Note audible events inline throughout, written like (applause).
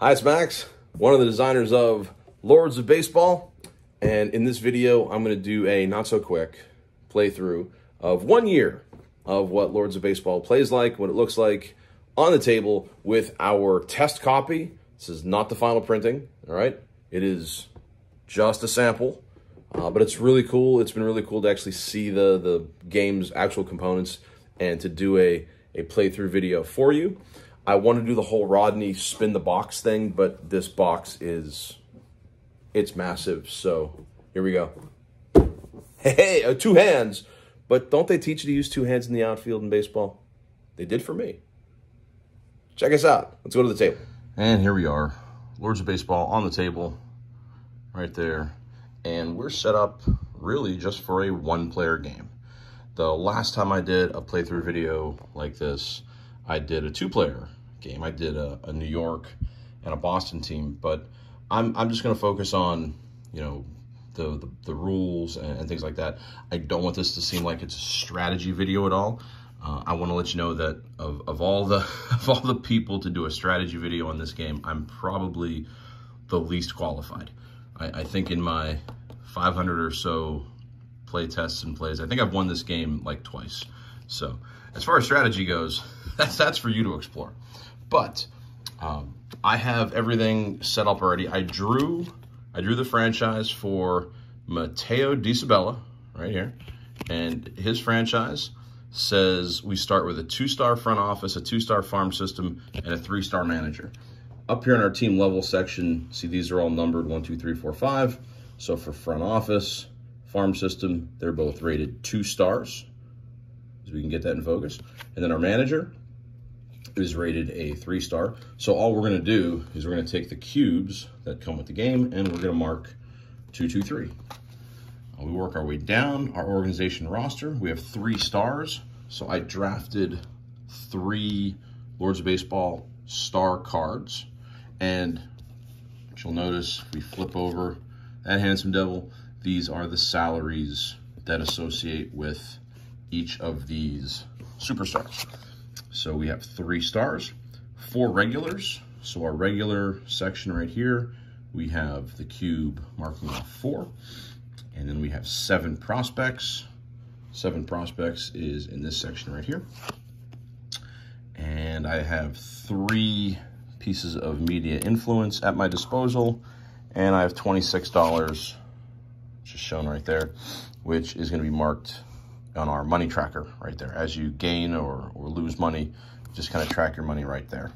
Hi, it's Max, one of the designers of Lords of Baseball. And in this video, I'm going to do a not so quick playthrough of one year of what Lords of Baseball plays like, what it looks like on the table with our test copy. This is not the final printing, all right? It is just a sample, uh, but it's really cool. It's been really cool to actually see the, the game's actual components and to do a, a playthrough video for you. I want to do the whole Rodney spin the box thing, but this box is, it's massive. So here we go. Hey, uh, two hands. But don't they teach you to use two hands in the outfield in baseball? They did for me. Check us out. Let's go to the table. And here we are, Lords of Baseball on the table, right there. And we're set up really just for a one-player game. The last time I did a playthrough video like this, I did a two-player game. I did a, a New York and a Boston team, but I'm, I'm just going to focus on, you know, the, the, the rules and, and, things like that. I don't want this to seem like it's a strategy video at all. Uh, I want to let you know that of, of all the (laughs) of all the people to do a strategy video on this game, I'm probably the least qualified. I, I think in my 500 or so play tests and plays, I think I've won this game like twice. So as far as strategy goes, (laughs) that's that's for you to explore. But um, I have everything set up already. I drew, I drew the franchise for Matteo D'Isabella right here. And his franchise says we start with a two-star front office, a two-star farm system, and a three-star manager. Up here in our team level section, see these are all numbered one, two, three, four, five. So for front office, farm system, they're both rated two stars. So we can get that in focus. And then our manager, is rated a three star. So all we're gonna do is we're gonna take the cubes that come with the game and we're gonna mark two, two, three. Uh, we work our way down our organization roster. We have three stars. So I drafted three Lords of Baseball star cards. And you'll notice we flip over that handsome devil. These are the salaries that associate with each of these superstars. So we have three stars, four regulars. So our regular section right here, we have the cube marking off four. And then we have seven prospects. Seven prospects is in this section right here. And I have three pieces of media influence at my disposal. And I have $26, just shown right there, which is gonna be marked on our money tracker right there. As you gain or, or lose money, just kind of track your money right there.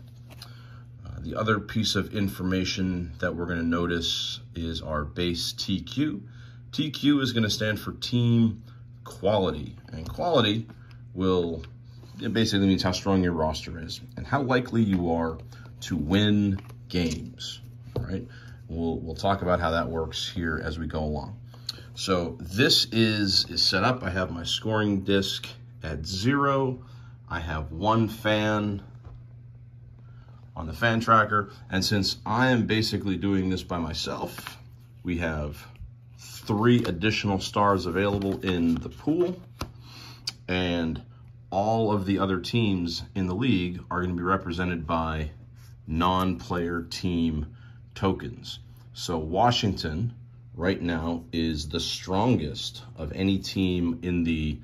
Uh, the other piece of information that we're gonna notice is our base TQ. TQ is gonna stand for team quality, and quality will, basically means how strong your roster is and how likely you are to win games, all right? We'll, we'll talk about how that works here as we go along. So this is, is set up. I have my scoring disc at zero. I have one fan on the fan tracker. And since I am basically doing this by myself, we have three additional stars available in the pool. And all of the other teams in the league are going to be represented by non-player team tokens. So Washington right now is the strongest of any team in the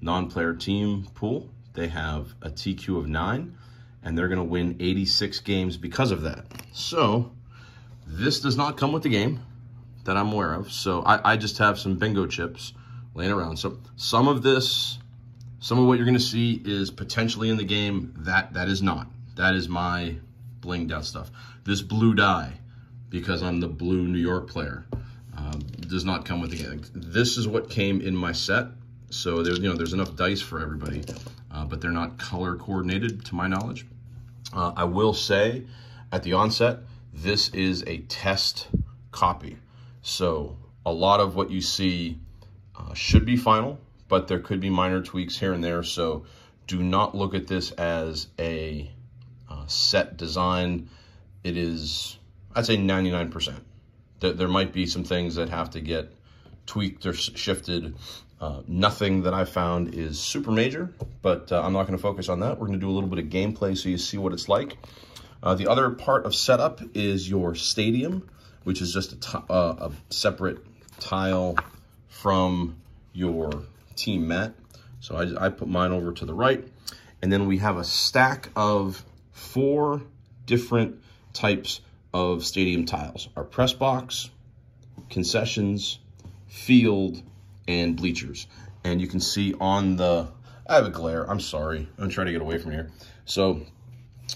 non-player team pool. They have a TQ of nine, and they're gonna win 86 games because of that. So this does not come with the game that I'm aware of. So I, I just have some bingo chips laying around. So some of this, some of what you're gonna see is potentially in the game. That That is not. That is my blinged out stuff. This blue die, because I'm the blue New York player um, does not come with the game. This is what came in my set. So there's, you know, there's enough dice for everybody, uh, but they're not color coordinated to my knowledge. Uh, I will say at the onset, this is a test copy. So a lot of what you see uh, should be final, but there could be minor tweaks here and there. So do not look at this as a uh, set design. It is, I'd say 99% there, might be some things that have to get tweaked or shifted. Uh, nothing that I found is super major, but uh, I'm not going to focus on that. We're going to do a little bit of gameplay so you see what it's like. Uh, the other part of setup is your stadium, which is just a, uh, a separate tile from your team mat. So I, I put mine over to the right. And then we have a stack of four different types of stadium tiles. Our press box, concessions, field, and bleachers. And you can see on the, I have a glare, I'm sorry. I'm trying to get away from here. So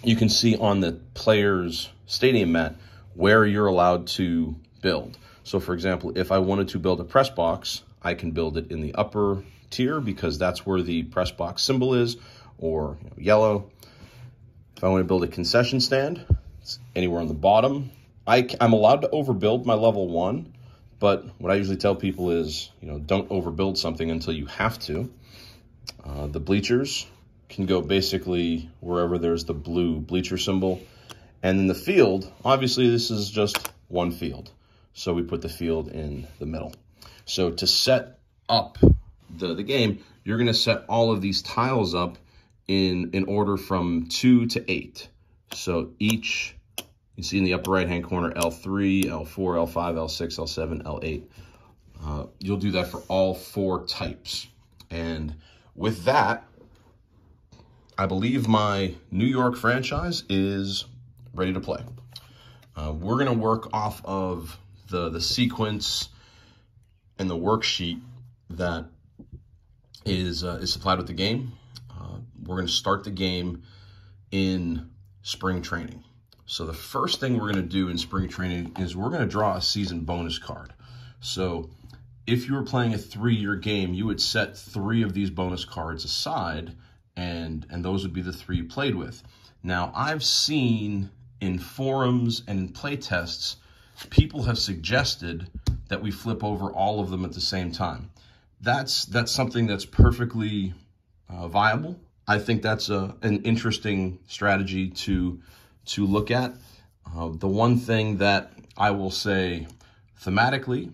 you can see on the player's stadium mat where you're allowed to build. So for example, if I wanted to build a press box, I can build it in the upper tier because that's where the press box symbol is or you know, yellow. If I want to build a concession stand, it's anywhere on the bottom. I, I'm allowed to overbuild my level one, but what I usually tell people is, you know, don't overbuild something until you have to. Uh, the bleachers, can go basically wherever there's the blue bleacher symbol. And in the field, obviously this is just one field. So we put the field in the middle. So to set up the, the game, you're gonna set all of these tiles up in, in order from two to eight. So each, you see in the upper right-hand corner, L3, L4, L5, L6, L7, L8. Uh, you'll do that for all four types. And with that, I believe my New York franchise is ready to play. Uh, we're going to work off of the, the sequence and the worksheet that is, uh, is supplied with the game. Uh, we're going to start the game in spring training. So the first thing we're going to do in spring training is we're going to draw a season bonus card. So if you were playing a three-year game, you would set three of these bonus cards aside and and those would be the three you played with. Now, I've seen in forums and in play tests, people have suggested that we flip over all of them at the same time. That's that's something that's perfectly uh, viable. I think that's a, an interesting strategy to to look at. Uh, the one thing that I will say thematically,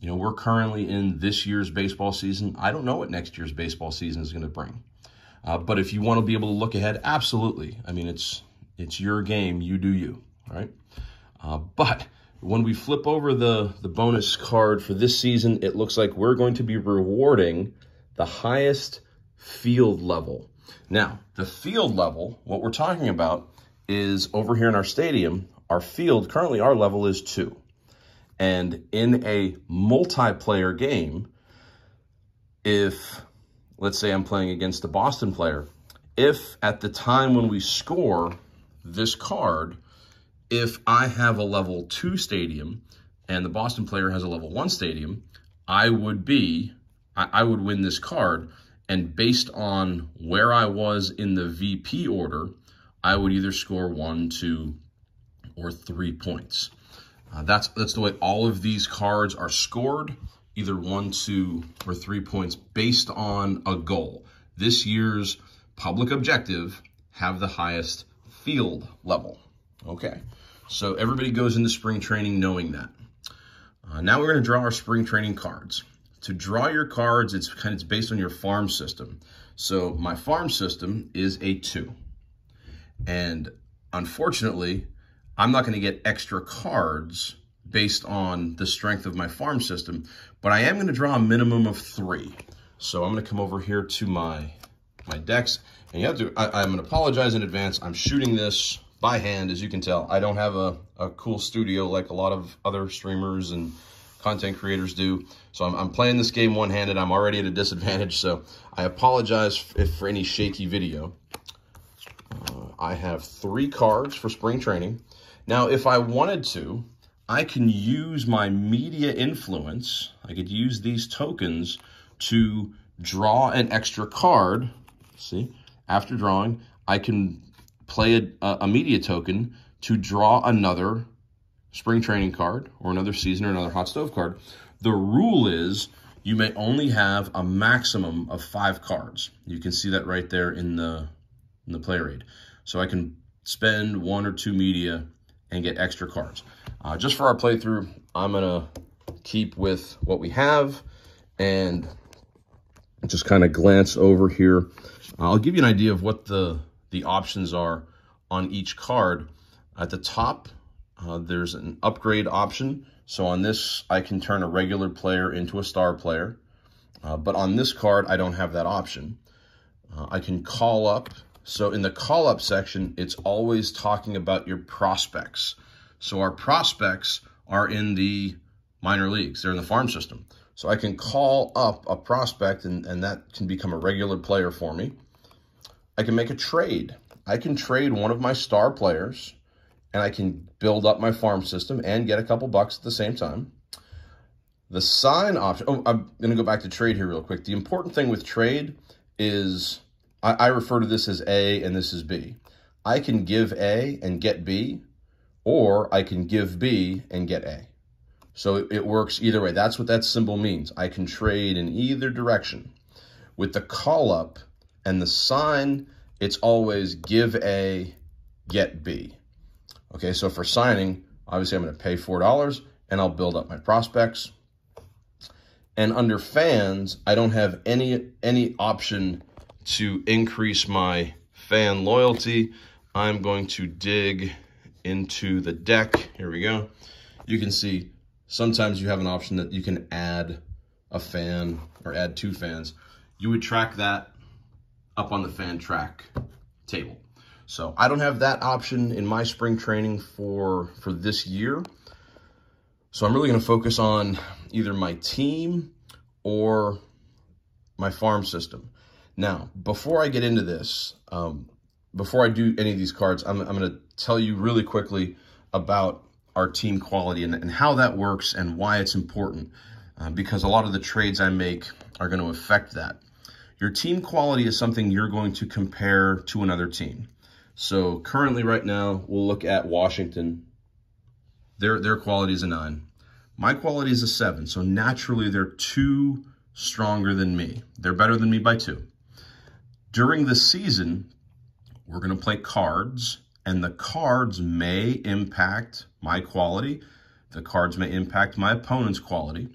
you know, we're currently in this year's baseball season. I don't know what next year's baseball season is going to bring. Uh, but if you want to be able to look ahead, absolutely. I mean, it's it's your game. You do you, right? Uh, but when we flip over the, the bonus card for this season, it looks like we're going to be rewarding the highest field level. Now, the field level, what we're talking about is over here in our stadium, our field, currently our level is two. And in a multiplayer game, if let's say I'm playing against a Boston player, if at the time when we score this card, if I have a level two stadium and the Boston player has a level one stadium, I would be, I, would win this card. And based on where I was in the VP order, I would either score one, two, or three points. Uh, that's, that's the way all of these cards are scored either one, two, or three points based on a goal. This year's public objective, have the highest field level. Okay, so everybody goes into spring training knowing that. Uh, now we're going to draw our spring training cards. To draw your cards, it's kind of it's based on your farm system. So my farm system is a two. And unfortunately, I'm not going to get extra cards based on the strength of my farm system, but I am going to draw a minimum of three. So I'm going to come over here to my, my decks, and you have to, I, I'm going to apologize in advance. I'm shooting this by hand, as you can tell. I don't have a, a cool studio like a lot of other streamers and content creators do. So I'm, I'm playing this game one-handed. I'm already at a disadvantage, so I apologize if for any shaky video. Uh, I have three cards for spring training. Now, if I wanted to, I can use my media influence. I could use these tokens to draw an extra card. See, after drawing, I can play a, a media token to draw another spring training card or another season or another hot stove card. The rule is you may only have a maximum of five cards. You can see that right there in the, in the player aid. So I can spend one or two media and get extra cards. Uh, just for our playthrough, I'm going to keep with what we have and just kind of glance over here. I'll give you an idea of what the, the options are on each card. At the top, uh, there's an upgrade option. So on this, I can turn a regular player into a star player. Uh, but on this card, I don't have that option. Uh, I can call up. So in the call up section, it's always talking about your prospects. So our prospects are in the minor leagues. They're in the farm system. So I can call up a prospect and, and that can become a regular player for me. I can make a trade. I can trade one of my star players and I can build up my farm system and get a couple bucks at the same time. The sign option, oh, I'm going to go back to trade here real quick. The important thing with trade is, I, I refer to this as A and this is B. I can give A and get B, or I can give B and get A. So it, it works either way. That's what that symbol means. I can trade in either direction. With the call up and the sign, it's always give A, get B. Okay, so for signing, obviously I'm going to pay $4 and I'll build up my prospects. And under fans, I don't have any any option to increase my fan loyalty. I'm going to dig into the deck. Here we go. You can see sometimes you have an option that you can add a fan or add two fans. You would track that up on the fan track table. So I don't have that option in my spring training for, for this year. So I'm really going to focus on either my team or my farm system. Now, before I get into this, um, before I do any of these cards, I'm, I'm going to tell you really quickly about our team quality and, and how that works and why it's important. Uh, because a lot of the trades I make are going to affect that. Your team quality is something you're going to compare to another team. So currently right now, we'll look at Washington. Their, their quality is a nine. My quality is a seven. So naturally they're two stronger than me. They're better than me by two. During the season, we're going to play cards and the cards may impact my quality. The cards may impact my opponent's quality.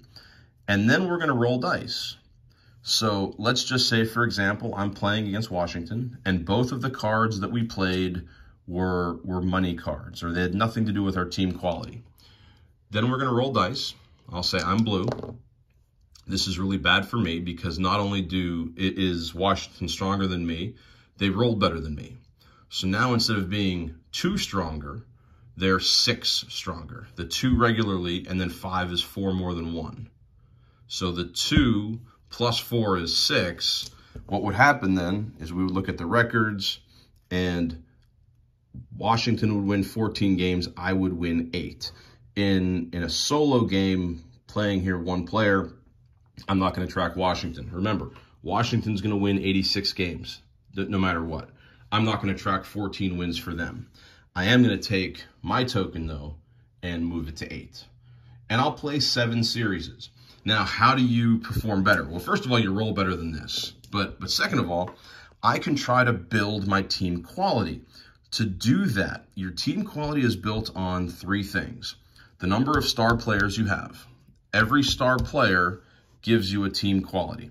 And then we're going to roll dice. So let's just say, for example, I'm playing against Washington, and both of the cards that we played were, were money cards, or they had nothing to do with our team quality. Then we're going to roll dice. I'll say I'm blue. This is really bad for me because not only do is Washington stronger than me, they rolled better than me. So now instead of being two stronger, they're six stronger. The two regularly, and then five is four more than one. So the two plus four is six. What would happen then is we would look at the records and Washington would win 14 games. I would win eight. In, in a solo game, playing here one player, I'm not going to track Washington. Remember, Washington's going to win 86 games, no matter what. I'm not going to track 14 wins for them. I am going to take my token, though, and move it to eight. And I'll play seven series. Now, how do you perform better? Well, first of all, you roll better than this. But, but second of all, I can try to build my team quality. To do that, your team quality is built on three things. The number of star players you have. Every star player gives you a team quality.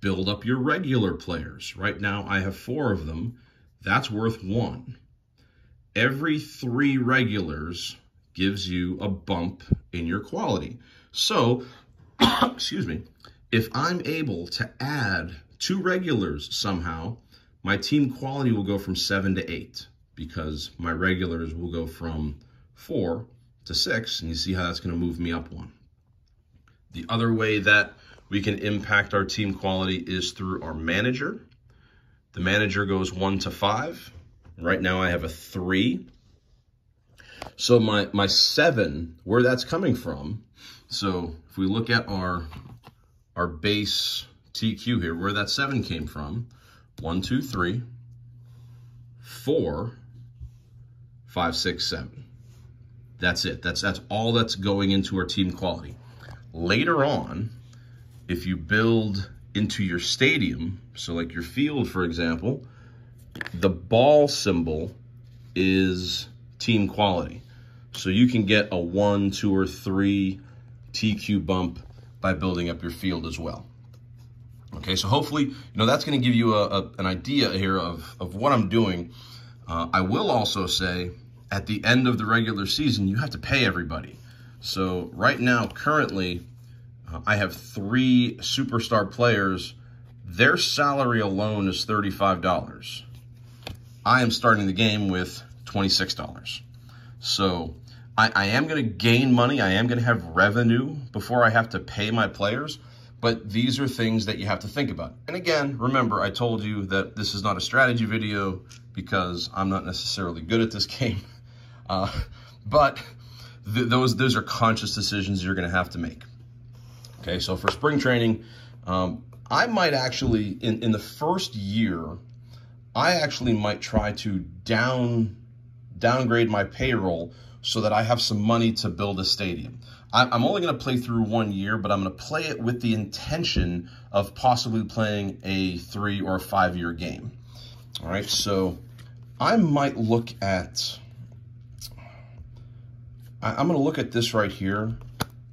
Build up your regular players. Right now, I have four of them. That's worth one. Every three regulars gives you a bump in your quality. So, (coughs) excuse me, if I'm able to add two regulars somehow, my team quality will go from seven to eight because my regulars will go from four to six, and you see how that's gonna move me up one. The other way that we can impact our team quality is through our manager. The manager goes one to five. Right now I have a three. So my, my seven, where that's coming from, so if we look at our, our base TQ here, where that seven came from, one, two, three, four, five, six, seven. That's it. That's, that's all that's going into our team quality. Later on, if you build into your stadium, so like your field, for example, the ball symbol is team quality. So you can get a one, two, or three TQ bump by building up your field as well. Okay, so hopefully, you know, that's going to give you a, a, an idea here of, of what I'm doing. Uh, I will also say at the end of the regular season, you have to pay everybody. So right now, currently, uh, I have three superstar players. Their salary alone is $35. I am starting the game with $26. So I, I am going to gain money. I am going to have revenue before I have to pay my players. But these are things that you have to think about. And again, remember, I told you that this is not a strategy video because I'm not necessarily good at this (laughs) game. Uh, but th those, those are conscious decisions you're going to have to make. Okay, so for spring training, um, I might actually, in, in the first year, I actually might try to down downgrade my payroll so that I have some money to build a stadium. I'm only going to play through one year, but I'm going to play it with the intention of possibly playing a three or five year game. All right, so I might look at, I'm going to look at this right here,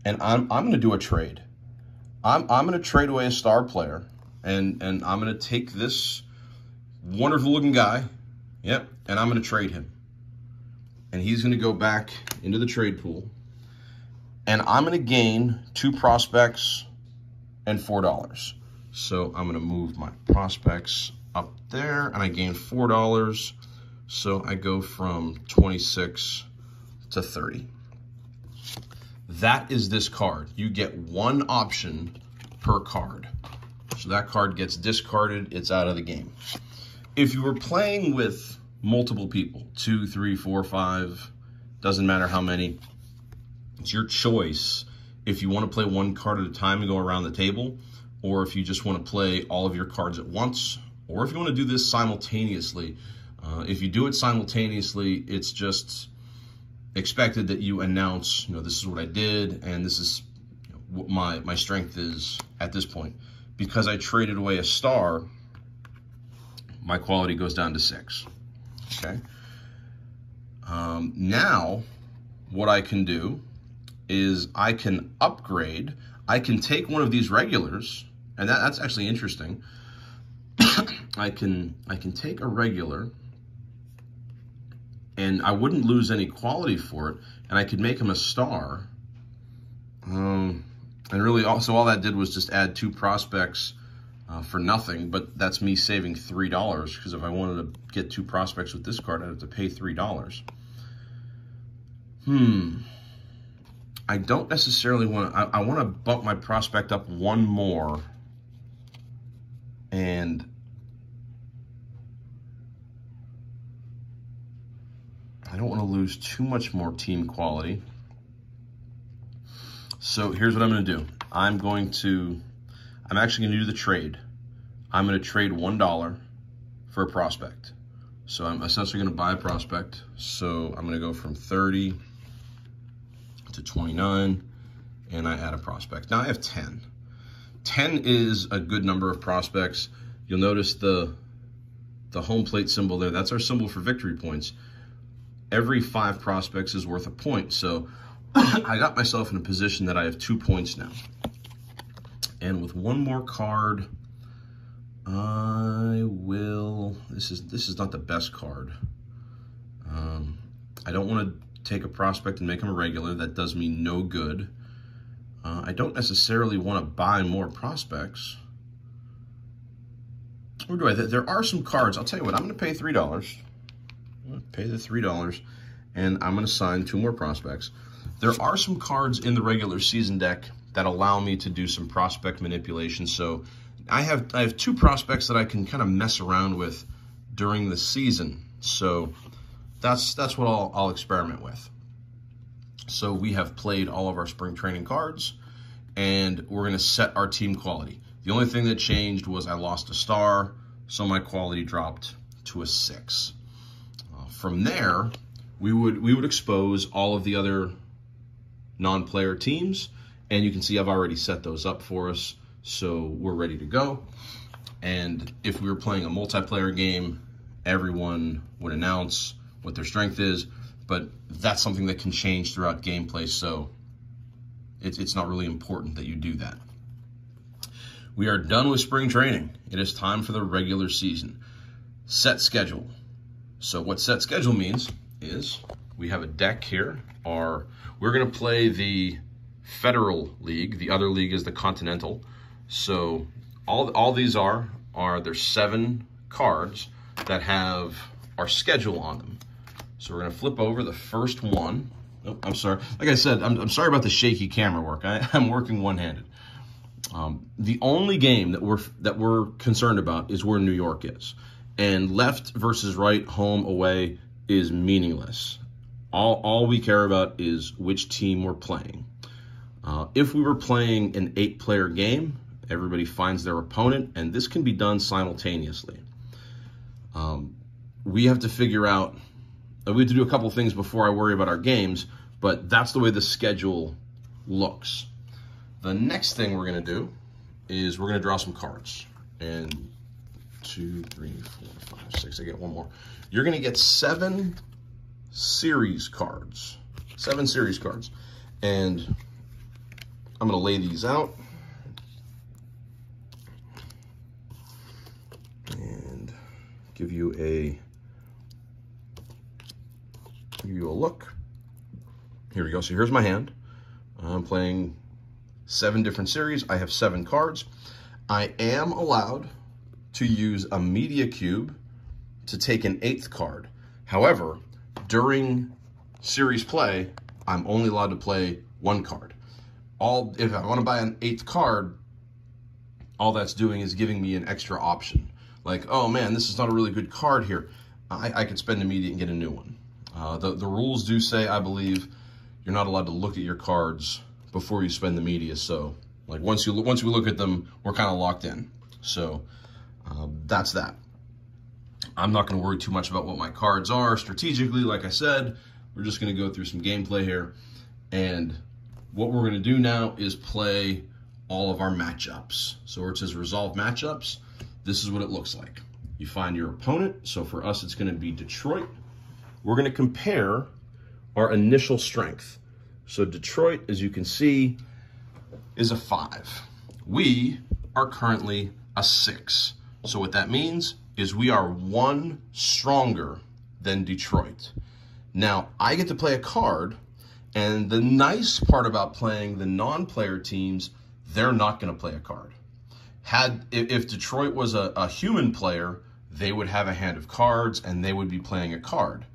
and I'm, I'm going to do a trade. I'm, I'm going to trade away a star player, and, and I'm going to take this wonderful looking guy, yep, and I'm going to trade him. And he's going to go back into the trade pool and I'm going to gain two prospects and $4. So I'm going to move my prospects up there and I gain $4. So I go from 26 to 30. That is this card. You get one option per card. So that card gets discarded, it's out of the game. If you were playing with multiple people, two, three, four, five, doesn't matter how many, it's your choice if you want to play one card at a time and go around the table, or if you just want to play all of your cards at once, or if you want to do this simultaneously. Uh, if you do it simultaneously, it's just expected that you announce, you know, this is what I did, and this is what my, my strength is at this point. Because I traded away a star, my quality goes down to six, okay? Um, now, what I can do is I can upgrade. I can take one of these regulars, and that, that's actually interesting. (coughs) I can I can take a regular, and I wouldn't lose any quality for it, and I could make him a star. Um, and really, also all that did was just add two prospects uh, for nothing, but that's me saving $3, because if I wanted to get two prospects with this card, I'd have to pay $3. Hmm. I don't necessarily want to, I, I want to bump my prospect up one more. And I don't want to lose too much more team quality. So here's what I'm going to do. I'm going to, I'm actually going to do the trade. I'm going to trade $1 for a prospect. So I'm essentially going to buy a prospect. So I'm going to go from 30 to 29, and I add a prospect. Now I have 10. 10 is a good number of prospects. You'll notice the, the home plate symbol there. That's our symbol for victory points. Every five prospects is worth a point. So (clears throat) I got myself in a position that I have two points now. And with one more card, I will, this is, this is not the best card. Um, I don't want to take a prospect and make him a regular. That does me no good. Uh, I don't necessarily want to buy more prospects. Or do I? There are some cards. I'll tell you what, I'm going to pay $3. Pay the $3, and I'm going to sign two more prospects. There are some cards in the regular season deck that allow me to do some prospect manipulation. So I have I have two prospects that I can kind of mess around with during the season. So that's that's what I'll, I'll experiment with. So we have played all of our spring training cards and we're going to set our team quality. The only thing that changed was I lost a star, so my quality dropped to a six. From there, we would we would expose all of the other non-player teams, and you can see I've already set those up for us, so we're ready to go. And if we were playing a multiplayer game, everyone would announce what their strength is, but that's something that can change throughout gameplay, so it's, it's not really important that you do that. We are done with spring training. It is time for the regular season. Set schedule. So what set schedule means is we have a deck here. Our, we're gonna play the Federal League. The other league is the Continental. So all, all these are, are there's seven cards that have our schedule on them. So we're gonna flip over the first one. Oh, I'm sorry. Like I said, I'm, I'm sorry about the shaky camera work. I, (laughs) am working one-handed. Um, the only game that we're that we're concerned about is where New York is, and left versus right, home away is meaningless. All all we care about is which team we're playing. Uh, if we were playing an eight-player game, everybody finds their opponent, and this can be done simultaneously. Um, we have to figure out. Uh, we have to do a couple things before I worry about our games, but that's the way the schedule looks. The next thing we're going to do is we're going to draw some cards. And two, three, four, five, six. I get one more. You're going to get seven series cards. Seven series cards. And I'm going to lay these out. And give you a give you a look. Here we go. So here's my hand. I'm playing seven different series. I have seven cards. I am allowed to use a media cube to take an eighth card. However, during series play, I'm only allowed to play one card. All If I want to buy an eighth card, all that's doing is giving me an extra option. Like, oh man, this is not a really good card here. I, I could spend a media and get a new one. Uh, the, the rules do say, I believe, you're not allowed to look at your cards before you spend the media. So like once you once we look at them, we're kind of locked in. So uh, that's that. I'm not going to worry too much about what my cards are strategically. Like I said, we're just going to go through some gameplay here. And what we're going to do now is play all of our matchups. So where it says resolve matchups, this is what it looks like. You find your opponent. So for us, it's going to be Detroit. We're going to compare our initial strength. So Detroit, as you can see, is a five. We are currently a six. So what that means is we are one stronger than Detroit. Now, I get to play a card, and the nice part about playing the non-player teams, they're not going to play a card. Had If Detroit was a, a, human player, they would have a hand of cards, and they would be playing a card.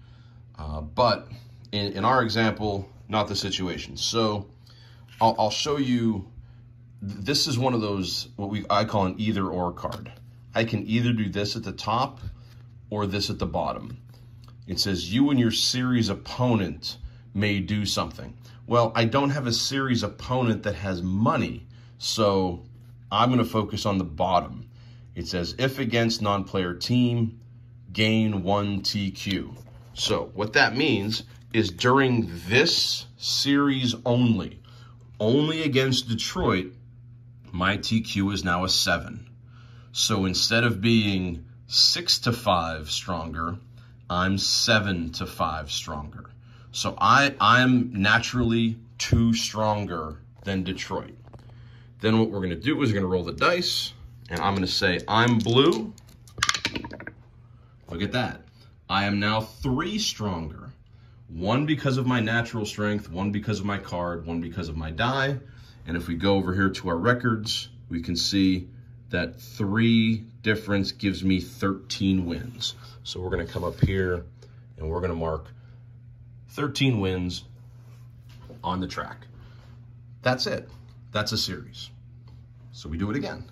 Uh, but in, in our example, not the situation. So I'll, I'll show you, this is one of those, what we I call an either or card. I can either do this at the top or this at the bottom. It says you and your series opponent may do something. Well, I don't have a series opponent that has money, so I'm going to focus on the bottom. It says if against non-player team, gain one TQ. So what that means is during this series only, only against Detroit, my TQ is now a seven. So instead of being six to five stronger, I'm seven to five stronger. So I, I'm naturally two stronger than Detroit. Then what we're gonna do is we're gonna roll the dice and I'm gonna say I'm blue. Look at that. I am now three stronger. One because of my natural strength, one because of my card, one because of my die. And if we go over here to our records, we can see that three difference gives me 13 wins. So we're gonna come up here and we're gonna mark 13 wins on the track. That's it. That's a series. So we do it again.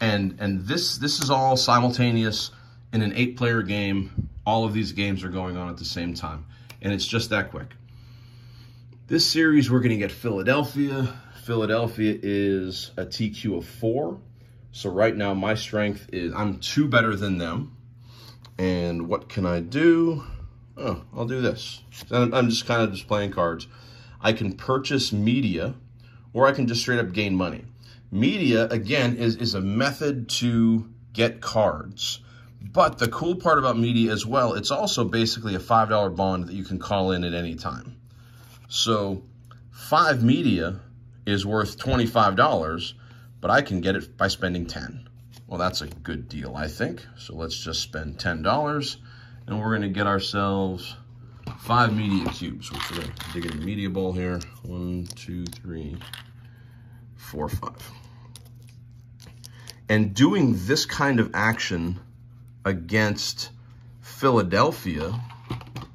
And and this this is all simultaneous in an eight player game. All of these games are going on at the same time and it's just that quick. This series, we're going to get Philadelphia. Philadelphia is a TQ of four. So right now, my strength is, I'm two better than them. And what can I do? Oh, I'll do this. I'm just kind of just playing cards. I can purchase media, or I can just straight up gain money. Media, again, is, is a method to get cards. But the cool part about media as well, it's also basically a $5 bond that you can call in at any time. So five media is worth $25, but I can get it by spending 10. Well, that's a good deal, I think. So let's just spend $10 and we're gonna get ourselves five media cubes, which we're gonna dig in the media bowl here. One, two, three, four, five. And doing this kind of action against Philadelphia,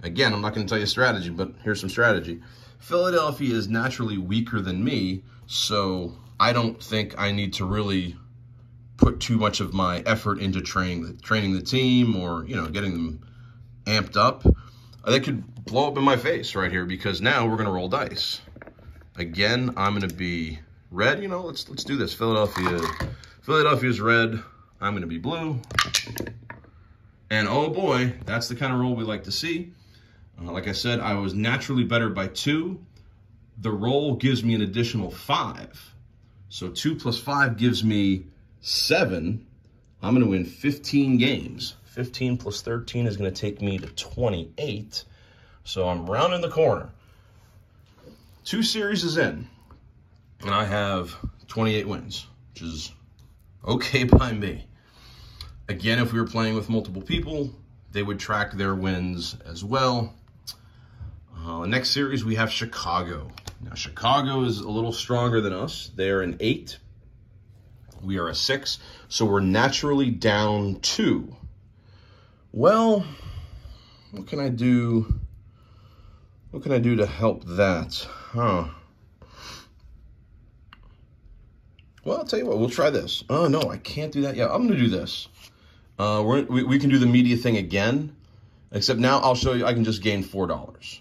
again, I'm not gonna tell you strategy, but here's some strategy. Philadelphia is naturally weaker than me, so I don't think I need to really put too much of my effort into training the, training the team or, you know, getting them amped up. That could blow up in my face right here because now we're to roll dice. Again, I'm to be red. You know, let's let's do this. Philadelphia, Philadelphia's red. I'm to be blue. And oh boy, that's the kind of roll we like to see. Uh, like I said, I was naturally better by two. The roll gives me an additional five. So two plus five gives me seven. I'm going to win 15 games. 15 plus 13 is going to take me to 28. So I'm rounding the corner. Two series is in, and I have 28 wins, which is okay by me. Again, if we were playing with multiple people, they would track their wins as well. Uh, next series, we have Chicago. Now, Chicago is a little stronger than us. They're an eight. We are a six. So we're naturally down two. Well, what can I do? What can I do to help that? Huh. Well, I'll tell you what, we'll try this. Oh, no, I can't do that yet. I'm going to do this. Uh, we we, can do the media thing again, except now I'll show you I can just gain $4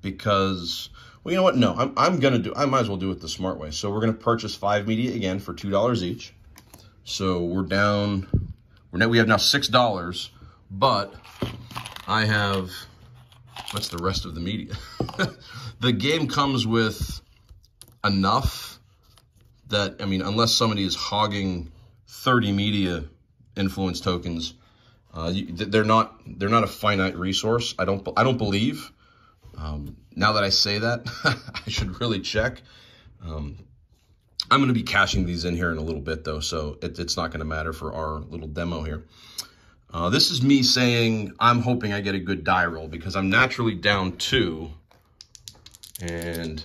because, well, you know what? No, I'm, I'm going to do, I might as well do it the smart way. So we're going to purchase five media again for $2 each. So we're down, we're now, we have now $6, but I have, what's the rest of the media? (laughs) the game comes with enough that, I mean, unless somebody is hogging 30 media influence tokens, uh, they're not they're not a finite resource. I don't I don't believe. Um, now that I say that, (laughs) I should really check. Um, I'm going to be cashing these in here in a little bit, though, so it, it's not going to matter for our little demo here. Uh, this is me saying I'm hoping I get a good die roll because I'm naturally down two. And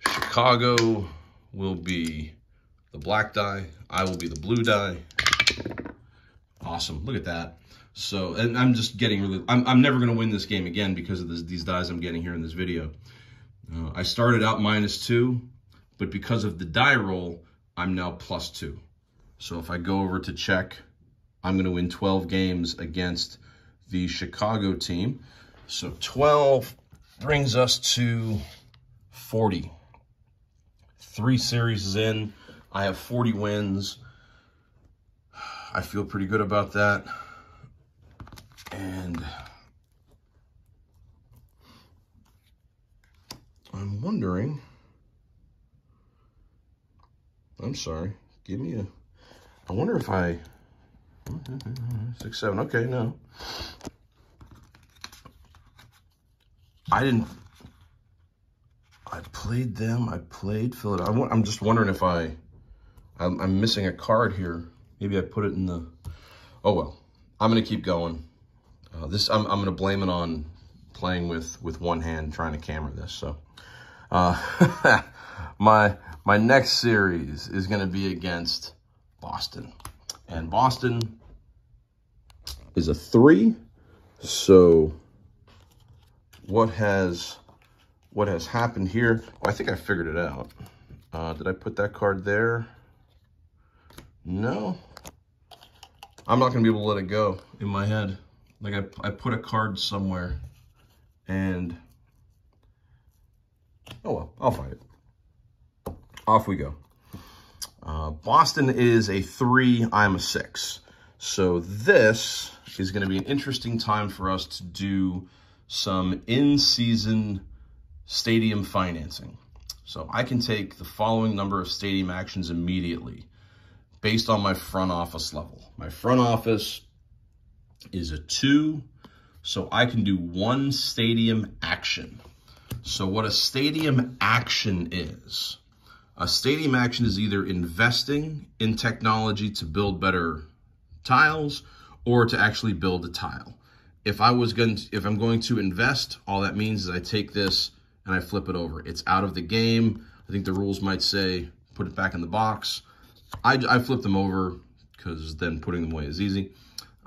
Chicago will be the black die. I will be the blue die. Awesome. Look at that. So, and I'm just getting really, I'm, I'm never going to win this game again because of this, these dies I'm getting here in this video. Uh, I started out minus two, but because of the die roll, I'm now plus two. So if I go over to check, I'm going to win 12 games against the Chicago team. So 12 brings us to 40. Three series in. I have 40 wins. I feel pretty good about that. And I'm wondering, I'm sorry, give me a, I wonder if I, six, seven, okay, no. I didn't, I played them, I played Philadelphia. I'm just wondering if I, I'm, I'm missing a card here. Maybe I put it in the, oh well, I'm going to keep going. Uh, this I'm, I'm going to blame it on playing with, with one hand trying to camera this. So uh, (laughs) my, my next series is going to be against Boston. And Boston is a three. So what has what has happened here? Well, I think I figured it out. Uh, did I put that card there? No. I'm not going to be able to let it go in my head. Like I, I put a card somewhere and, oh well, I'll find it. Off we go. Uh, Boston is a three, I'm a six. So this is going to be an interesting time for us to do some in-season stadium financing. So I can take the following number of stadium actions immediately based on my front office level. My front office is a two, so I can do one stadium action. So what a stadium action is, a stadium action is either investing in technology to build better tiles or to actually build a tile. if I was going to, if I'm going to invest, all that means is I take this and I flip it over. It's out of the game. I think the rules might say put it back in the box. I, I flip them over because then putting them away is easy.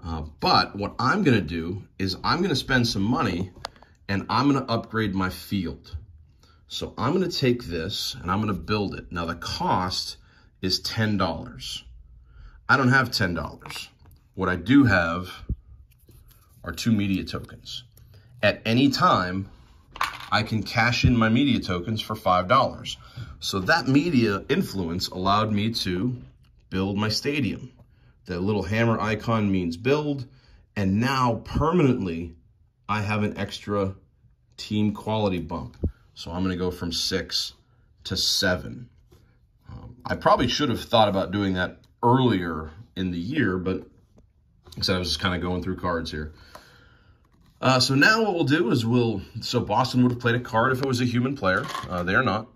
Uh, but what I'm going to do is I'm going to spend some money and I'm going to upgrade my field. So I'm going to take this and I'm going to build it. Now the cost is $10. I don't have $10. What I do have are two media tokens. At any time, I can cash in my media tokens for $5. So that media influence allowed me to build my stadium. The little hammer icon means build. And now permanently, I have an extra team quality bump. So I'm going to go from six to seven. Um, I probably should have thought about doing that earlier in the year, but because I was just kind of going through cards here. Uh, so now what we'll do is we'll, so Boston would have played a card if it was a human player. Uh, they are not.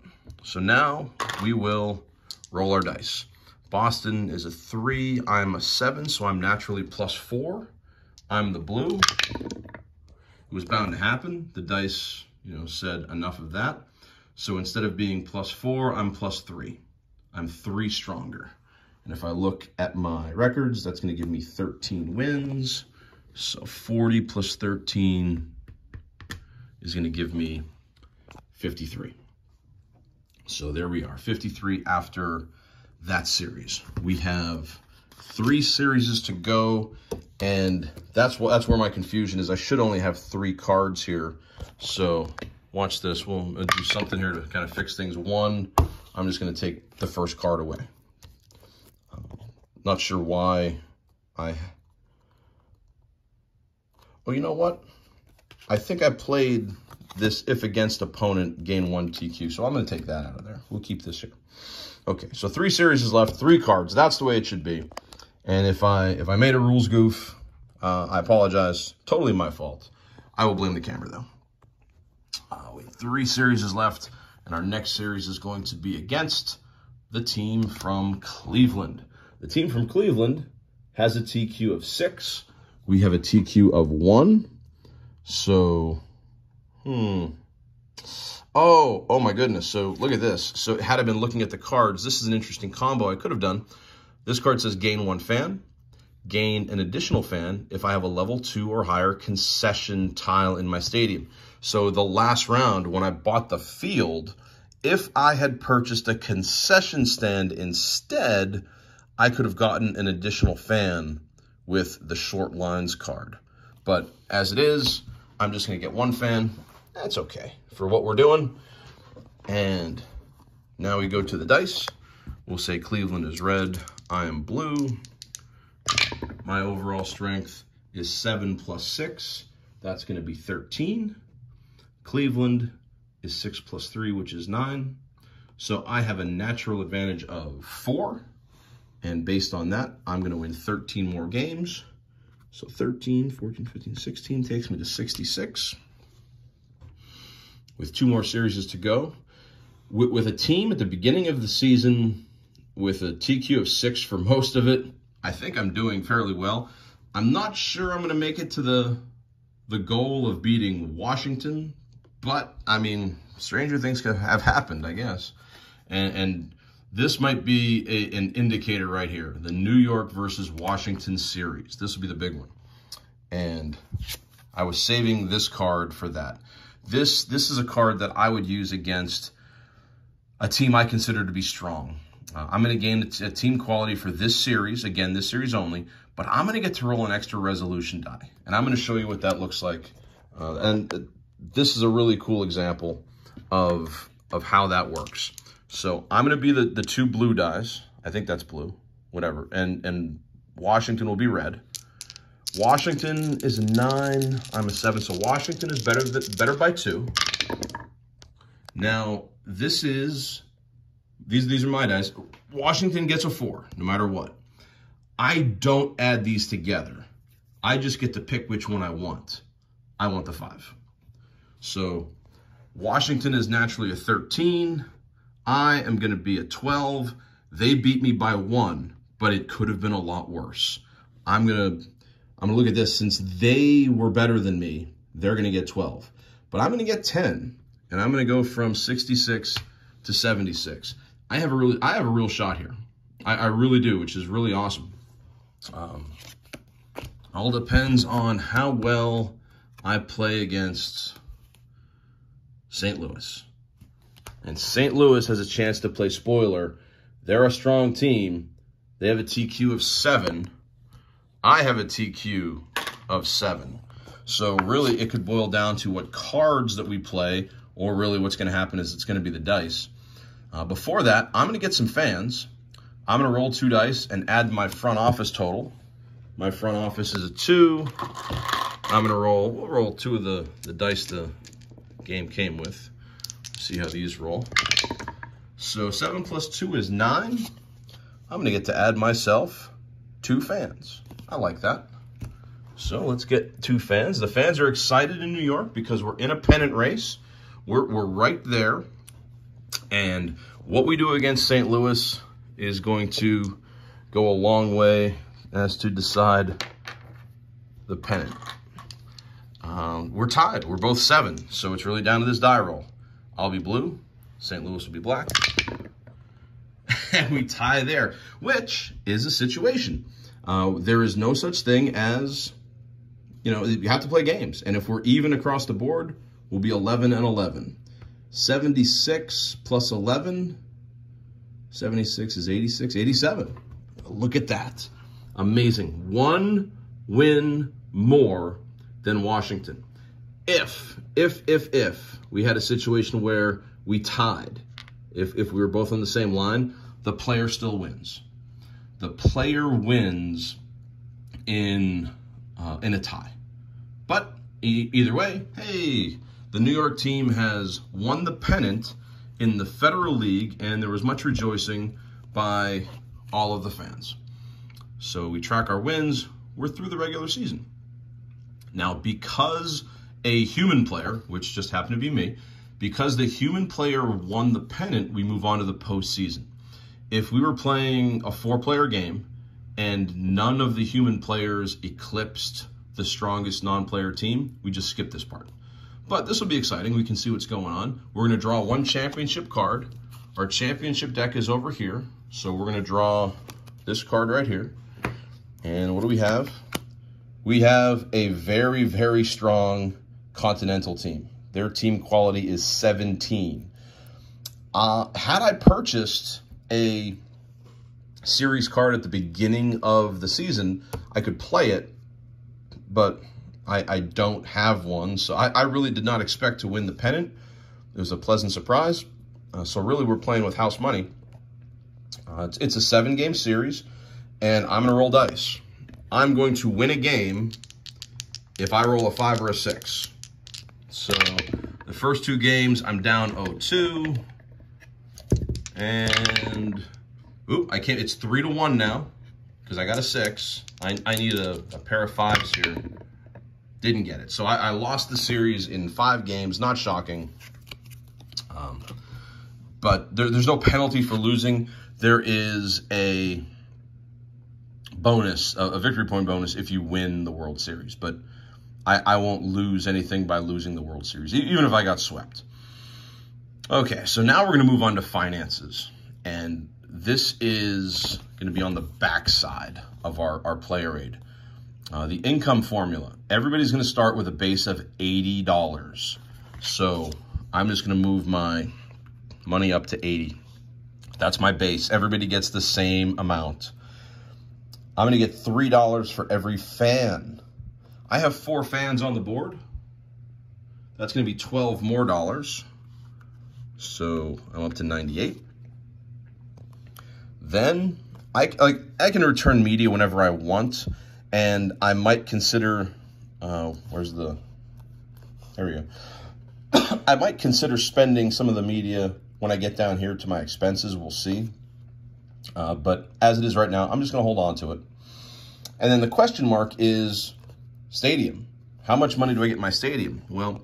So now we will roll our dice. Boston is a three, I'm a seven, so I'm naturally plus four. I'm the blue. It was bound to happen. The dice, you know, said enough of that. So instead of being plus four, I'm plus three. I'm three stronger. And if I look at my records, that's going to give me 13 wins. So 40 plus 13 is going to give me 53. So there we are, 53 after that series. We have three series to go, and that's what that's where my confusion is. I should only have three cards here. So watch this. We'll do something here to kind of fix things. One, I'm just going to take the first card away. Not sure why I well, you know what? I think I played this if against opponent gain one TQ, so I'm going to take that out of there. We'll keep this here. Okay, so three series is left, three cards. That's the way it should be. And if I if I made a rules goof, uh, I apologize. Totally my fault. I will blame the camera though. Uh, we have three series is left, and our next series is going to be against the team from Cleveland. The team from Cleveland has a TQ of six we have a TQ of one. So, hmm. Oh, oh my goodness. So look at this. So had I been looking at the cards, this is an interesting combo I could have done. This card says gain one fan, gain an additional fan if I have a level two or higher concession tile in my stadium. So the last round when I bought the field, if I had purchased a concession stand instead, I could have gotten an additional fan with the short lines card. But as it is, I'm just going to get one fan. That's okay for what we're doing. And now we go to the dice. We'll say Cleveland is red. I am blue. My overall strength is 7 plus 6. That's going to be 13. Cleveland is 6 plus 3, which is 9. So I have a natural advantage of 4. And based on that, I'm going to win 13 more games. So 13, 14, 15, 16 takes me to 66. With two more series to go. With, with a team at the beginning of the season with a TQ of six for most of it, I think I'm doing fairly well. I'm not sure I'm going to make it to the the goal of beating Washington, but I mean, stranger things could have happened, I guess. And, and this might be a, an indicator right here. The New York versus Washington series. This will be the big one. And I was saving this card for that. This, this is a card that I would use against a team I consider to be strong. Uh, I'm going to gain a, team quality for this series, again, this series only, but I'm going to get to roll an extra resolution die. And I'm going to show you what that looks like. Uh, and uh, this is a really cool example of, of how that works. So I'm going to be the, the two blue dies. I think that's blue, whatever. And, and Washington will be red. Washington is a nine. I'm a seven. So Washington is better, better by two. Now, this is, these, these are my dice. Washington gets a four, no matter what. I don't add these together. I just get to pick which one I want. I want the five. So Washington is naturally a 13. I am going to be at 12. They beat me by one, but it could have been a lot worse. I'm going to I'm going to look at this. Since they were better than me, they're going to get 12. But I'm going to get 10, and I'm going to go from 66 to 76. I have a really, I have a real shot here. I, I really do, which is really awesome. Um, all depends on how well I play against St. Louis. And St. Louis has a chance to play spoiler. They're a strong team. They have a TQ of seven. I have a TQ of seven. So really it could boil down to what cards that we play or really what's going to happen is it's going to be the dice. Uh, before that, I'm going to get some fans. I'm going to roll two dice and add my front office total. My front office is a two. I'm going to roll, we'll roll two of the, the dice the game came with. See how these roll. So seven plus two is nine. I'm going to get to add myself two fans. I like that. So let's get two fans. The fans are excited in New York because we're in a pennant race. We're, we're right there. And what we do against St. Louis is going to go a long way as to decide the pennant. Um, we're tied. We're both seven, so it's really down to this die roll. I'll be blue. St. Louis will be black. (laughs) and we tie there, which is a situation. Uh, there is no such thing as, you know, you have to play games. And if we're even across the board, we'll be 11 and 11. 76 plus 11, 76 is 86, 87. Look at that. Amazing. One win more than Washington. If, if, if, if we had a situation where we tied, if, if we were both on the same line, the player still wins. The player wins in, uh, in a tie. But e either way, hey, the New York team has won the pennant in the Federal League, and there was much rejoicing by all of the fans. So we track our wins. We're through the regular season. Now, because a human player, which just happened to be me, because the human player won the pennant, we move on to the postseason. If we were playing a four-player game and none of the human players eclipsed the strongest non-player team, we just skip this part. But this will be exciting. We can see what's going on. We're going to draw one championship card. Our championship deck is over here. So we're going to draw this card right here. And what do we have? We have a very, very strong Continental team. Their team quality is 17. Uh, had I purchased a series card at the beginning of the season, I could play it, but I, I don't have one. So I, I, really did not expect to win the pennant. It was a pleasant surprise. Uh, so really, we're playing with house money. Uh, it's, it's a seven-game series, and I'm going to roll dice. I'm going to win a game if I roll a five or a six. So the first two games, I'm down 0-2. And, oop, I can't, it's three to one now because I got a six. I, I need a, a pair of fives here. Didn't get it. So I, I lost the series in five games. Not shocking. Um, but there, there's no penalty for losing. There is a bonus, a, a, victory point bonus if you win the World Series. But I, I won't lose anything by losing the World Series, even if I got swept. Okay, so now we're going to move on to finances. And this is going to be on the back side of our, our player aid. Uh, the income formula. Everybody's going to start with a base of $80. So I'm just going to move my money up to 80. That's my base. Everybody gets the same amount. I'm going to get $3 for every fan. I have four fans on the board. That's going to be 12 more dollars. So I'm up to 98. Then I, like, I can return media whenever I want and I might consider, uh, where's the, there we go. (coughs) I might consider spending some of the media when I get down here to my expenses. We'll see. Uh, but as it is right now, I'm just going to hold on to it. And then the question mark is stadium. How much money do I get in my stadium? Well,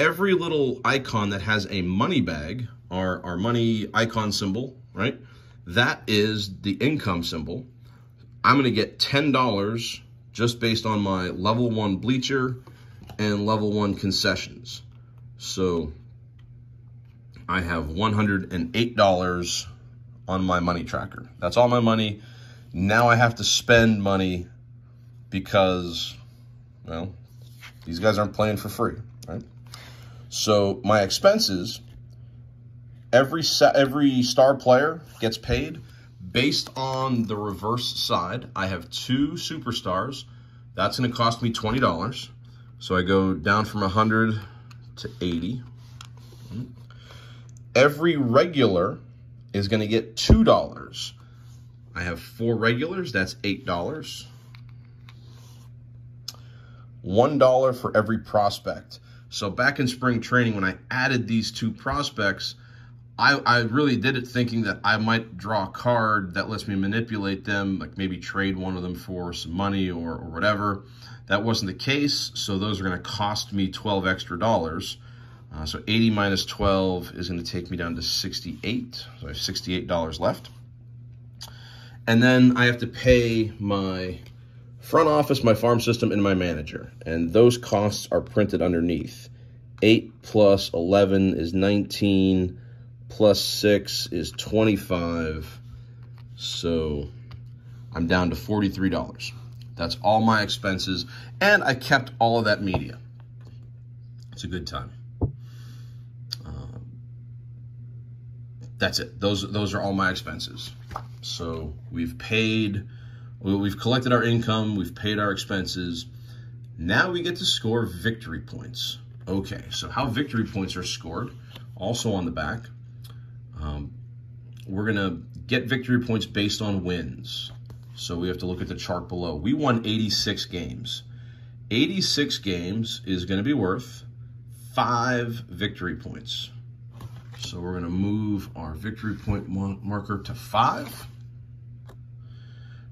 every little icon that has a money bag, our, our money icon symbol, right? That is the income symbol. I'm going to get $10 just based on my level one bleacher and level one concessions. So I have $108 on my money tracker. That's all my money. Now I have to spend money because, well, these guys aren't playing for free? So my expenses, every every star player gets paid based on the reverse side. I have two superstars. That's going to cost me $20. So I go down from 100 to 80. Every regular is going to get $2. I have four regulars, that's $8. $1 for every prospect. So back in spring training, when I added these two prospects, I, I really did it thinking that I might draw a card that lets me manipulate them, like maybe trade one of them for some money or, or whatever. That wasn't the case, so those are going to cost me 12 extra dollars. Uh, so 80 minus 12 is going to take me down to 68. So I have $68 left. And then I have to pay my front office, my farm system, and my manager. And those costs are printed underneath. 8 plus 11 is 19, plus 6 is 25. So I'm down to $43. That's all my expenses. And I kept all of that media. It's a good time. Um, that's it. Those those are all my expenses. So we've paid, we've collected our income, we've paid our expenses. Now we get to score victory points. Okay, so how victory points are scored, also on the back. Um, we're gonna get victory points based on wins. So we have to look at the chart below. We won 86 games. 86 games is gonna be worth five victory points. So we're going to move our victory point marker to five.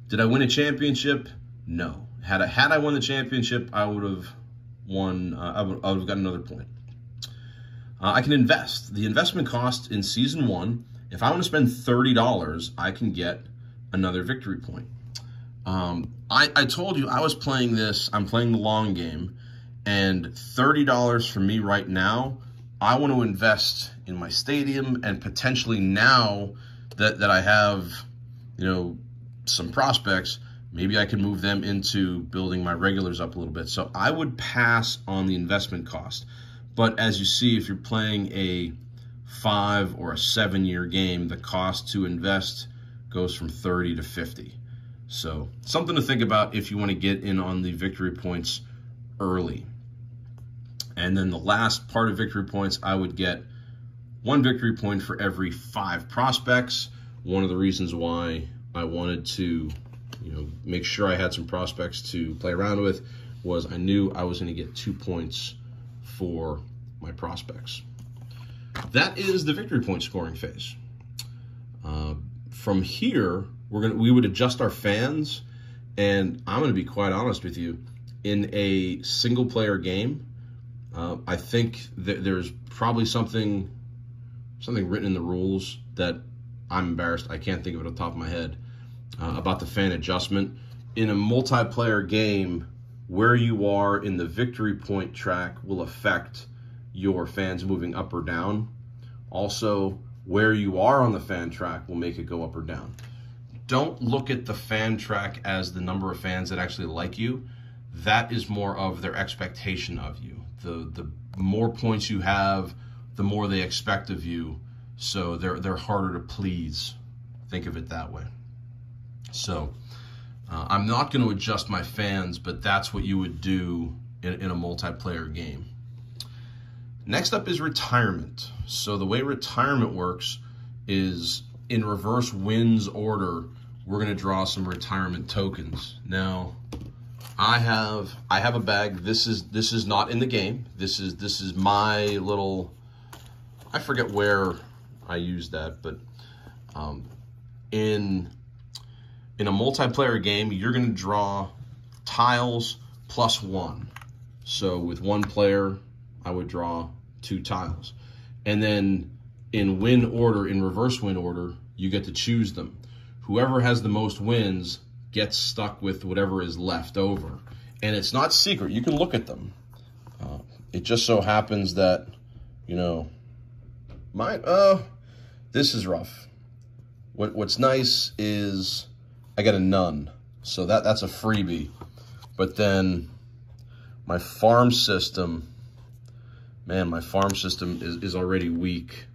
Did I win a championship? No. Had I, had I won the championship, I would have won, uh, I, would, I would have gotten another point. Uh, I can invest. The investment cost in season one, if I want to spend $30, I can get another victory point. Um, I, I told you I was playing this, I'm playing the long game, and $30 for me right now I want to invest in my stadium and potentially now that, that I have, you know, some prospects, maybe I can move them into building my regulars up a little bit. So I would pass on the investment cost. But as you see, if you're playing a five or a seven year game, the cost to invest goes from 30 to 50. So something to think about if you want to get in on the victory points early. And then the last part of victory points, I would get one victory point for every five prospects. One of the reasons why I wanted to, you know, make sure I had some prospects to play around with was I knew I was going to get two points for my prospects. That is the victory point scoring phase. Uh, from here, we're gonna we would adjust our fans, and I'm going to be quite honest with you. In a single player game, uh, I think that there's probably something something written in the rules that I'm embarrassed. I can't think of it off the top of my head uh, about the fan adjustment. In a multiplayer game, where you are in the victory point track will affect your fans moving up or down. Also, where you are on the fan track will make it go up or down. Don't look at the fan track as the number of fans that actually like you. That is more of their expectation of you the the more points you have, the more they expect of you. So they're they're harder to please. Think of it that way. So uh, I'm not going to adjust my fans, but that's what you would do in, in a multiplayer game. Next up is retirement. So the way retirement works is in reverse wins order, we're going to draw some retirement tokens. Now, I have I have a bag. This is this is not in the game. This is this is my little. I forget where I used that, but um, in in a multiplayer game, you're going to draw tiles plus one. So with one player, I would draw two tiles, and then in win order, in reverse win order, you get to choose them. Whoever has the most wins gets stuck with whatever is left over. And it's not secret. You can look at them. Uh, it just so happens that, you know, my, uh, this is rough. What, what's nice is I got a none. So that, that's a freebie. But then my farm system, man, my farm system is, is already weak.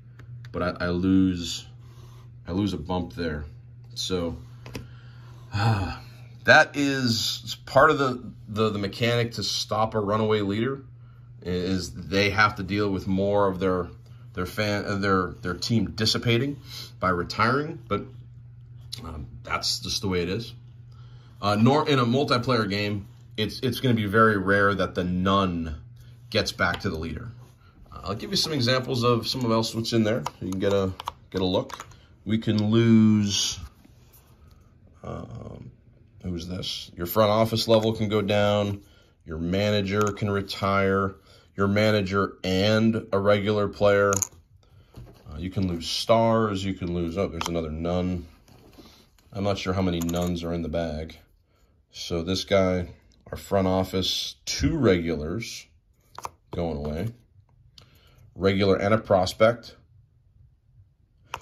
But I, I lose, I lose a bump there. So uh, (sighs) that is part of the, the, the mechanic to stop a runaway leader is they have to deal with more of their their fan uh, their their team dissipating by retiring, but um, that's just the way it is. Uh, nor in a multiplayer game, it's it's going to be very rare that the none gets back to the leader. Uh, I'll give you some examples of some of else what's in there. You can get a get a look. We can lose. Um, who's this? Your front office level can go down. Your manager can retire your manager and a regular player. Uh, you can lose stars. You can lose, oh, there's another none. I'm not sure how many nuns are in the bag. So this guy, our front office, two regulars going away. Regular and a prospect.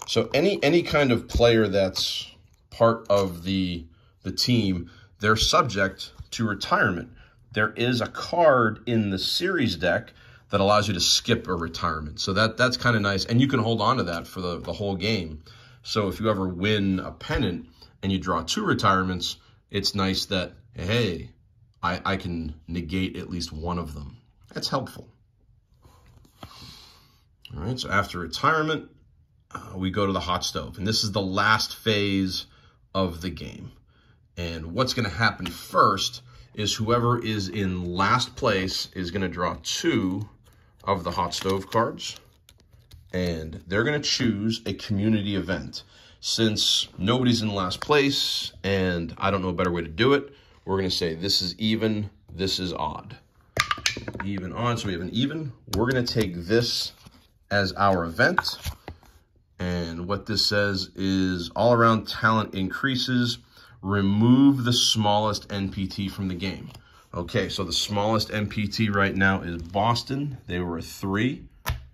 So any any kind of player that's part of the the team, they're subject to retirement there is a card in the series deck that allows you to skip a retirement. So that that's kind of nice. And you can hold on to that for the, the whole game. So if you ever win a pennant and you draw two retirements, it's nice that, hey, I, I can negate at least one of them. That's helpful. All right, so after retirement, uh, we go to the hot stove. And this is the last phase of the game. And what's going to happen first is whoever is in last place is going to draw two of the hot stove cards. And they're going to choose a community event. Since nobody's in last place and I don't know a better way to do it, we're going to say this is even, this is odd. Even, odd, so we have an even. We're going to take this as our event. And what this says is all around talent increases remove the smallest NPT from the game. Okay, so the smallest NPT right now is Boston. They were a three.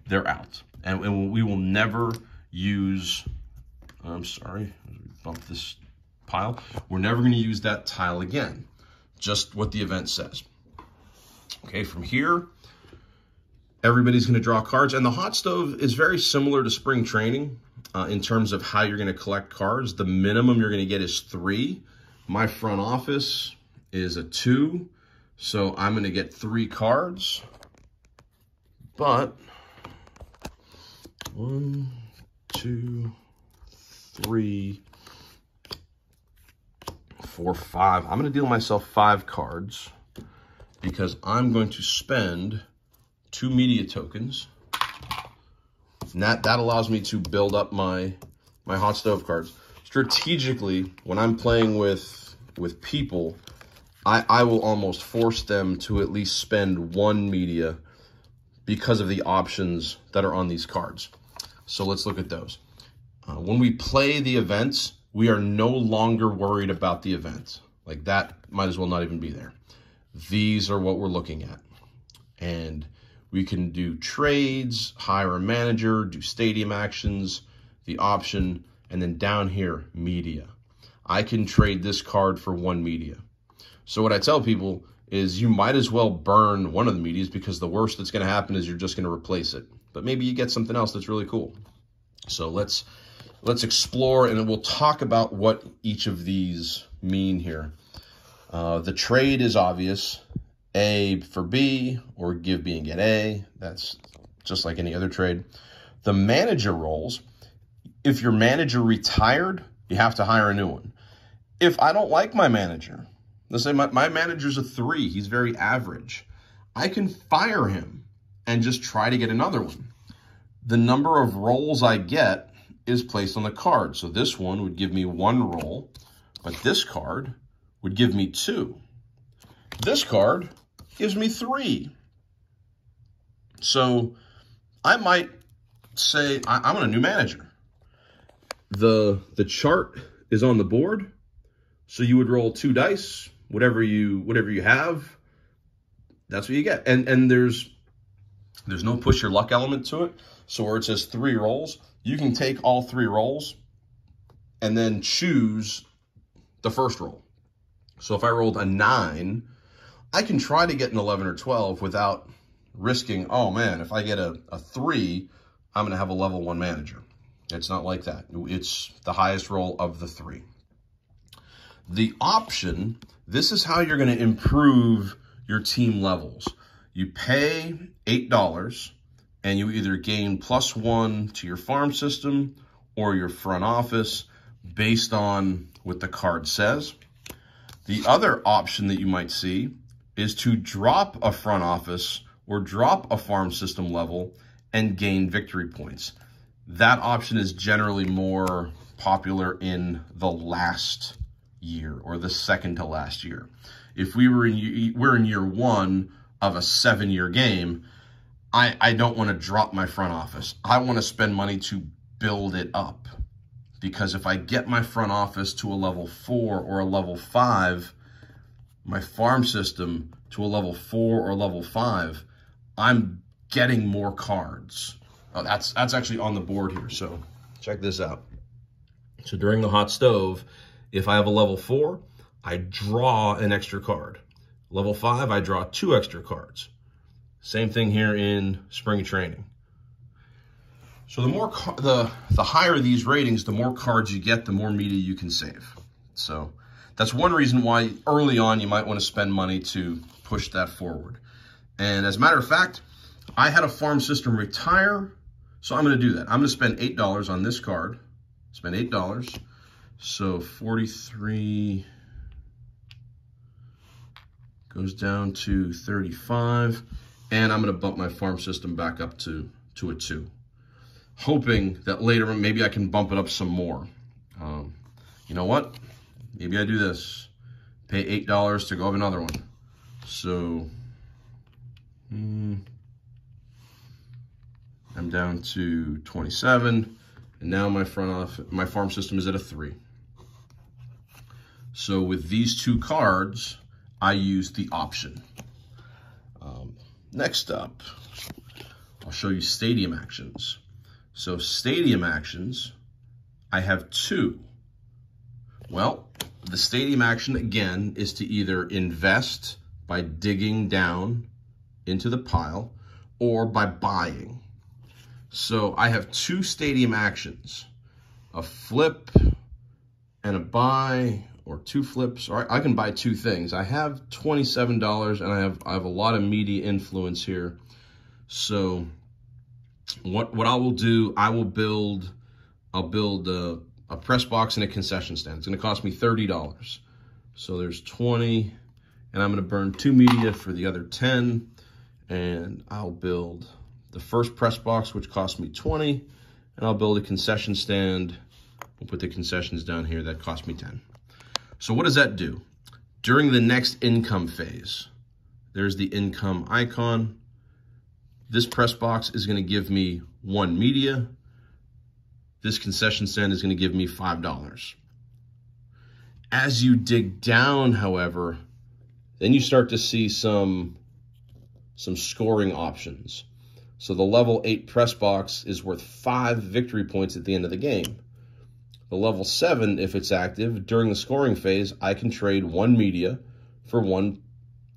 They're out. And, and we will never use, I'm sorry, bump this pile. We're never going to use that tile again. Just what the event says. Okay, from here, everybody's going to draw cards. And the hot stove is very similar to spring training uh, in terms of how you're going to collect cards. The minimum you're going to get is three. My front office is a two, so I'm going to get three cards. But one, two, three, four, five. I'm going to deal myself five cards because I'm going to spend two media tokens and that, that allows me to build up my, my hot stove cards. Strategically, when I'm playing with, with people, I, I will almost force them to at least spend one media because of the options that are on these cards. So let's look at those. Uh, when we play the events, we are no longer worried about the events. Like that might as well not even be there. These are what we're looking at. And we can do trades, hire a manager, do stadium actions, the option, and then down here, media. I can trade this card for one media. So what I tell people is you might as well burn one of the medias because the worst that's going to happen is you're just going to replace it. But maybe you get something else that's really cool. So let's let's explore and we'll talk about what each of these mean here. Uh, the trade is obvious. A for B or give B and get A. That's just like any other trade. The manager roles, if your manager retired, you have to hire a new one. If I don't like my manager, let's say my, my manager's a three, he's very average, I can fire him and just try to get another one. The number of rolls I get is placed on the card. So this one would give me one roll, but this card would give me two. This card gives me three. So I might say I, am a new manager. The, the chart is on the board. So you would roll two dice, whatever you whatever you have, that's what you get. And and there's there's no push your luck element to it. So where it says three rolls, you can take all three rolls and then choose the first roll. So if I rolled a nine, I can try to get an 11 or 12 without risking, oh man, if I get a, a three, I'm going to have a level one manager. It's not like that. It's the highest roll of the three. The option, this is how you're going to improve your team levels. You pay $8 and you either gain plus one to your farm system or your front office based on what the card says. The other option that you might see is to drop a front office or drop a farm system level and gain victory points. That option is generally more popular in the last year or the second to last year. If we were in we're in year one of a seven year game, I, I don't want to drop my front office. I want to spend money to build it up. Because if I get my front office to a level four or a level five, my farm system to a level four or level five, I'm getting more cards. Oh, that's, that's actually on the board here. So check this out. So during the hot stove, if I have a level four, I draw an extra card. Level five, I draw two extra cards. Same thing here in spring training. So the more the the higher these ratings, the more cards you get, the more media you can save. So that's one reason why early on you might want to spend money to push that forward. And as a matter of fact, I had a farm system retire, so I'm going to do that. I'm going to spend $8 on this card. Spend $8. So 43 goes down to 35. And I'm going to bump my farm system back up to, to a 2. Hoping that later maybe I can bump it up some more. Um, you know what? Maybe I do this. Pay $8 to go have another one. So, hmm, I'm down to 27. And now my front off, my farm system is at a 3. So with these two cards, I use the option. Um, next up, I'll show you stadium actions. So stadium actions, I have two. Well, the stadium action, again, is to either invest by digging down into the pile or by buying. So I have two stadium actions, a flip and a buy or two flips, or I can buy two things. I have $27 and I have, I have a lot of media influence here. So what, what I will do, I will build, I'll build a, a press box and a concession stand. It's gonna cost me $30. So there's 20, and I'm gonna burn two media for the other 10, and I'll build the first press box, which cost me 20, and I'll build a concession stand. We'll put the concessions down here, that cost me 10. So what does that do? During the next income phase, there's the income icon. This press box is gonna give me one media. This concession stand is gonna give me $5. As you dig down, however, then you start to see some, some scoring options. So the level 8 press box is worth 5 victory points at the end of the game. The level 7, if it's active, during the scoring phase, I can trade one media for one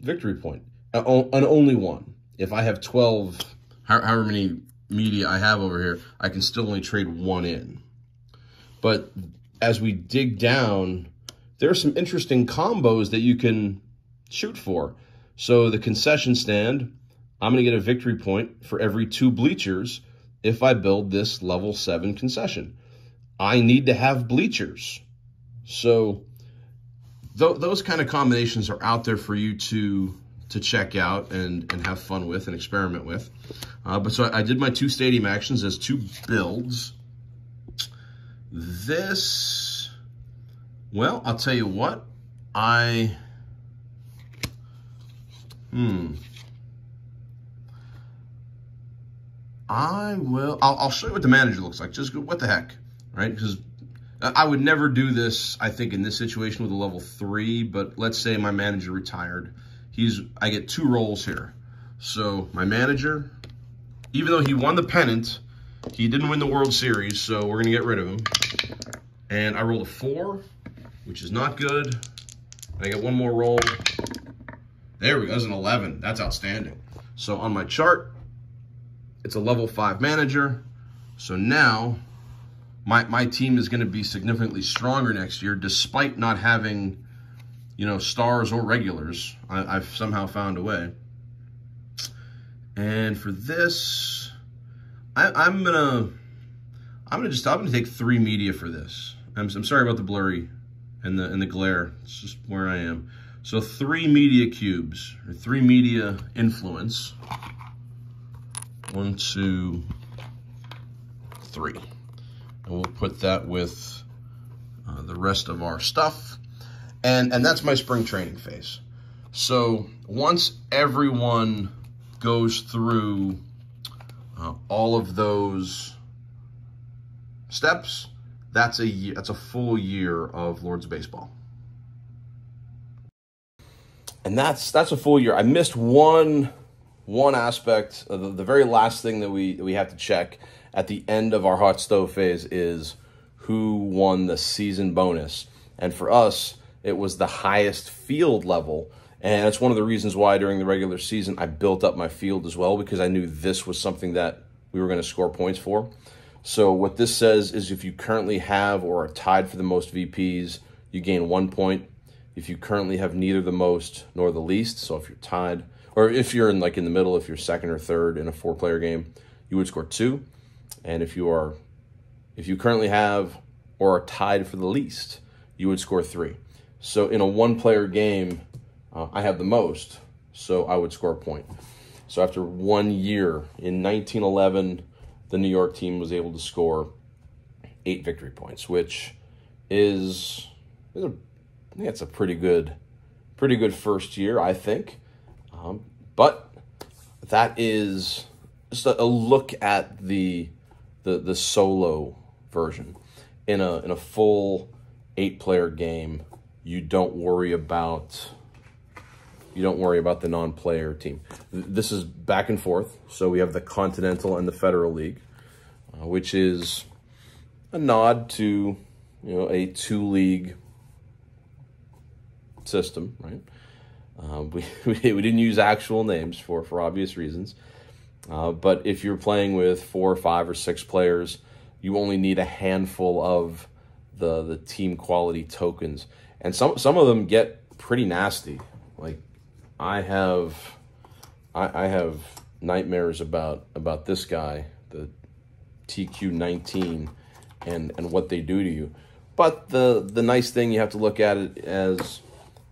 victory point, uh, and only one. If I have 12, however many media I have over here, I can still only trade one in. But as we dig down, there are some interesting combos that you can shoot for. So the concession stand, I'm going to get a victory point for every two bleachers if I build this level 7 concession. I need to have bleachers. So th those kind of combinations are out there for you to to check out and, and have fun with and experiment with. Uh, but so I, I did my two stadium actions as two builds. This, well, I'll tell you what, I, hmm, I will, I'll, I'll show you what the manager looks like. Just what the heck, right? Because I would never do this, I think, in this situation with a level three, but let's say my manager retired. He's I get two rolls here. So my manager, even though he won the pennant, he didn't win the World Series, so we're gonna get rid of him. And I rolled a four, which is not good. I get one more roll. There we go, that's an 11. That's outstanding. So on my chart, it's a level five manager. So now my, my team is going to be significantly stronger next year, despite not having, you know, stars or regulars. I, I've somehow found a way. And for this, I, am gonna, I'm gonna just, I'm gonna take three media for this. I'm, I'm sorry about the blurry and the and the glare. It's just where I am. So three media cubes, or three media influence. One, two, three. And we'll put that with uh, the rest of our stuff. And, and that's my spring training phase. So once everyone goes through uh, all of those steps, that's a year, that's a full year of Lords Baseball. And that's that's a full year. I missed one one aspect. The, the very last thing that we we have to check at the end of our hot stove phase is who won the season bonus. And for us, it was the highest field level. And it's one of the reasons why during the regular season I built up my field as well because I knew this was something that we were going to score points for. So what this says is if you currently have or are tied for the most VPs, you gain one point. If you currently have neither the most nor the least, so if you're tied, or if you're in like in the middle, if you're second or third in a four player game, you would score two. And if you are, if you currently have or are tied for the least, you would score three. So in a one player game, uh, I have the most, so I would score a point. So after one year in 1911, the New York team was able to score eight victory points, which is, is think it's a pretty good, pretty good first year, I think. Um, but that is just a, a look at the the the solo version in a in a full eight player game. You don't worry about you don't worry about the non-player team. This is back and forth. So we have the Continental and the Federal League, uh, which is a nod to, you know, a two-league system, right? Uh, we, (laughs) we, we didn't use actual names for, for obvious reasons. Uh, but if you're playing with four or five or six players, you only need a handful of the, the team quality tokens. And some, some of them get pretty nasty. Like I have, I, I have nightmares about about this guy, the TQ19, and and what they do to you. But the the nice thing you have to look at it as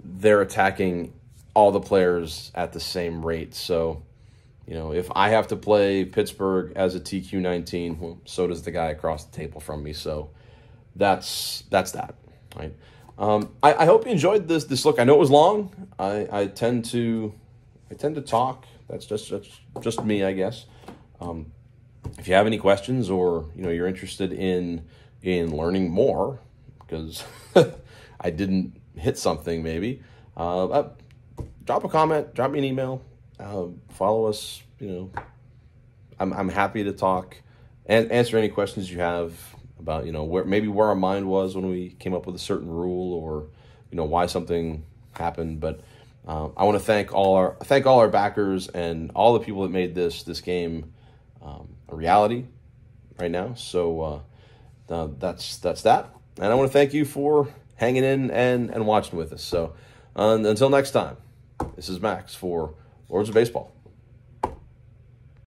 they're attacking all the players at the same rate. So, you know, if I have to play Pittsburgh as a TQ19, well, so does the guy across the table from me. So that's that's that, right? Um, I, I, hope you enjoyed this this look. I know it was long. I, I tend to I tend to talk. That's just that's just me, I guess. Um, if you have any questions or you know you're interested in in learning more because (laughs) I didn't hit something maybe, uh, uh, drop a comment, drop me an email, uh, follow us. You know, I'm I'm happy to talk. And answer any questions you have about you know where maybe where our mind was when we came up with a certain rule or you know why something happened but um, I want to thank all our thank all our backers and all the people that made this this game um, a reality right now. So uh, uh, that's that's that. And I want to thank you for hanging in and and watching with us. So uh, until next time this is Max for Lords of Baseball